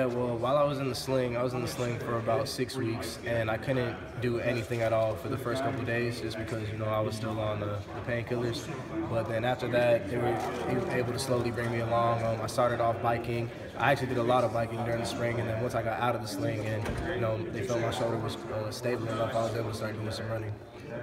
Yeah, well, while I was in the sling, I was in the sling for about six weeks, and I couldn't do anything at all for the first couple days just because, you know, I was still on the, the painkillers. But then after that, they were, they were able to slowly bring me along. Um, I started off biking. I actually did a lot of biking during the spring, and then once I got out of the sling and, you know, they felt my shoulder was uh, stable enough, I was able to start doing some running.